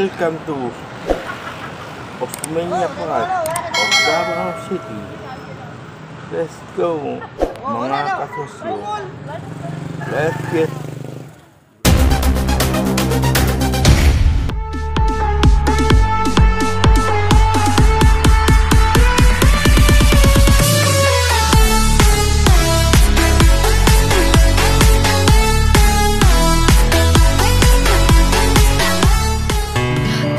welcome to Osmeña Park of Davao City. Let's go, mga kasosyo. Let's get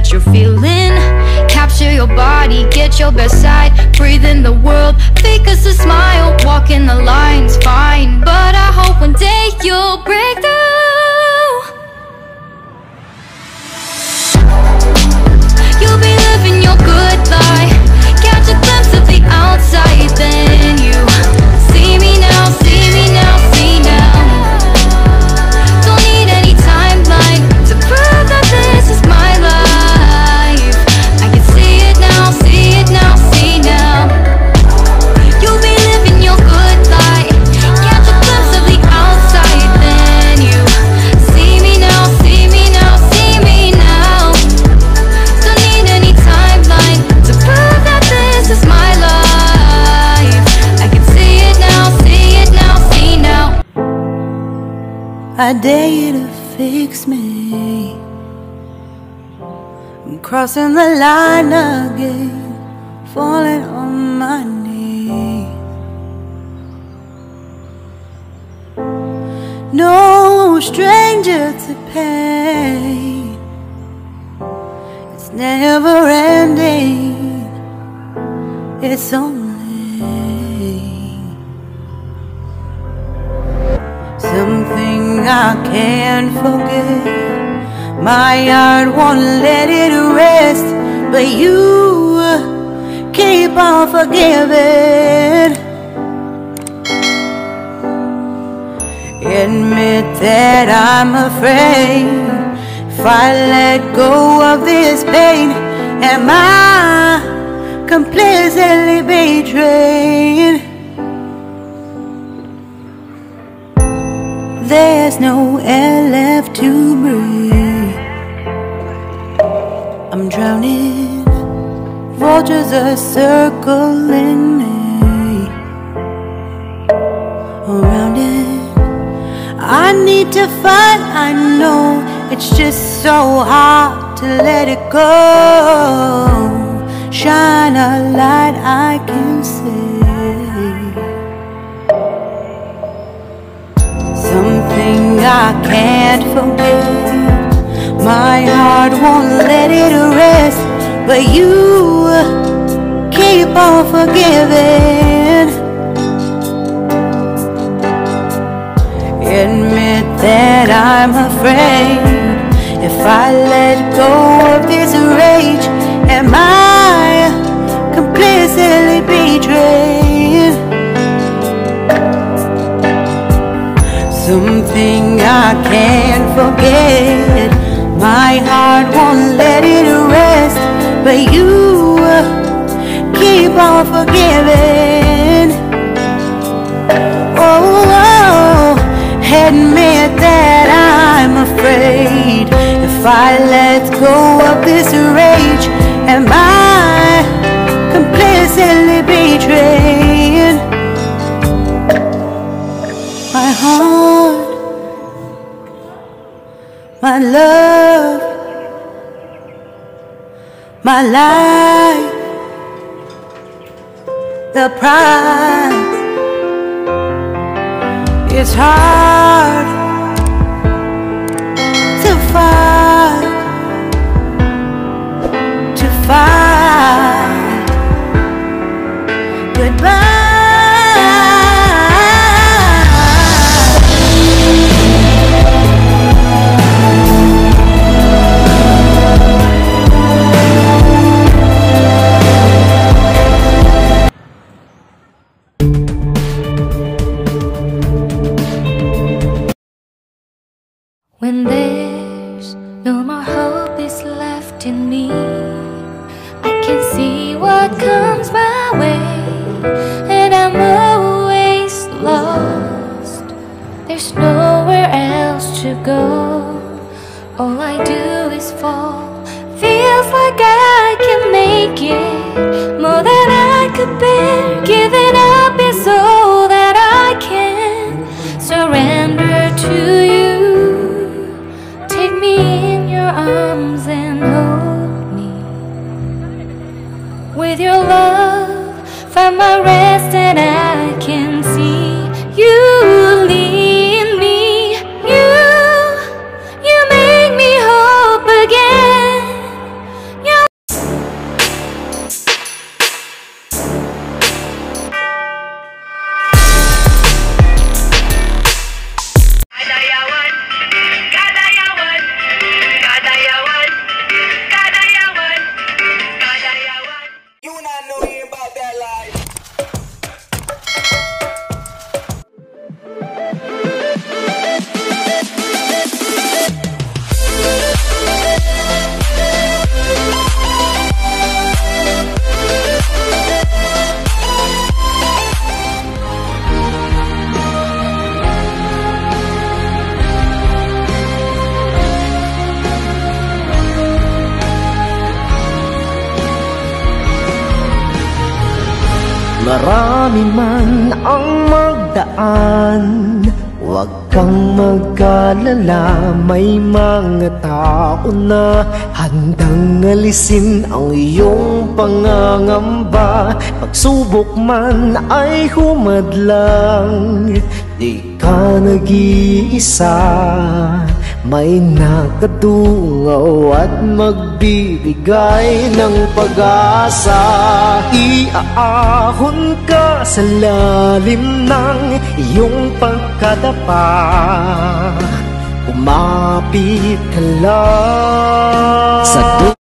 that you're feeling. Capture your body, get your best side. Breathe in the world, fake us a smile. Walk in the lines, fine. But I hope one day you'll break through. You'll be living your good I dare you to fix me. I'm crossing the line again, falling on my knees. No stranger to pain. It's never ending. It's only can't forget. My heart won't let it rest, but you keep on forgiving. Admit that I'm afraid if I let go of this pain, am I completely betrayed? No air left to breathe. I'm drowning. Vultures are circling me around it. I need to fight, I know it's just so hard to let it go. Shine a light I can see. I can't forget. My heart won't let it rest, but you keep on forgiving. Admit that I'm afraid if I let go of this rage, on forgiving. Oh, oh, admit that I'm afraid. If I let go of this rage, am I complicitly betrayed? My heart, my love, my life, the price. It's hard and I'm always lost. There's nowhere else to go. All I do is fall. Feels like I can make it Marami man ang magdaan. Huwag kang mag-alala May mga tao na Handang alisin ang iyong pangangamba. Pagsubok man ay humadlang Di ka nag-iisa May nakadungaw at magbibigay ng pag-asa. Iaahon ka sa lalim ng iyong pagkadapa Umapit ka lang. Sa